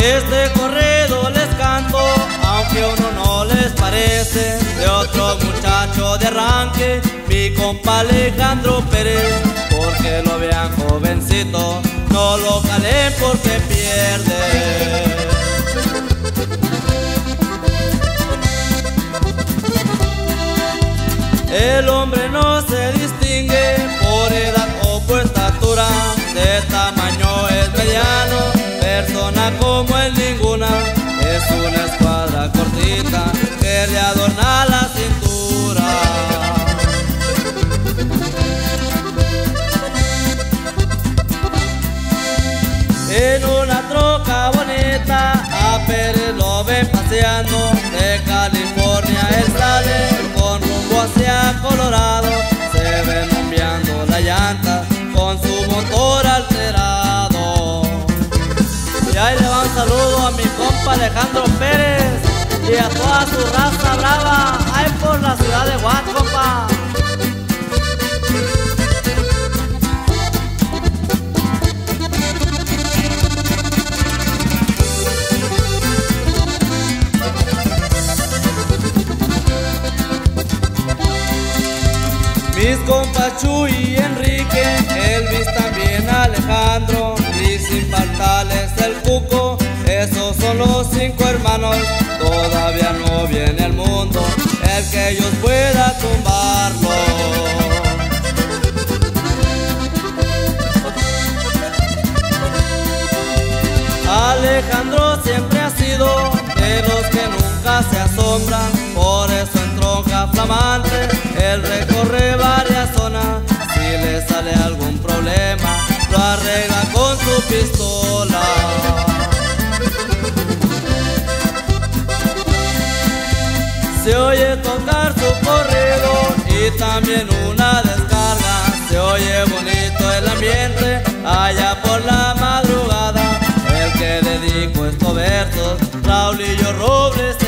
Este corrido les canto, aunque uno no les parece, de otro muchacho de arranque, mi compa Alejandro Pérez, porque lo vean jovencito, no lo calen porque pierde. El hombre persona como en ninguna, es una escuadra cortita que le adorna la cintura. En una troca bonita saludo a mi compa Alejandro Pérez y a toda su raza brava ahí por la ciudad de compa. Mis compas Chuy y Enrique, Elvis también Alejandro todavía no viene al mundo el que ellos pueda tumbarlo. Alejandro siempre ha sido de los que nunca se asombran, por eso en tronca flamante él recorre varias zonas. oye tocar su corrido y también una descarga. Se oye bonito el ambiente allá por la madrugada. El que dedico estos versos, Raulillo Robles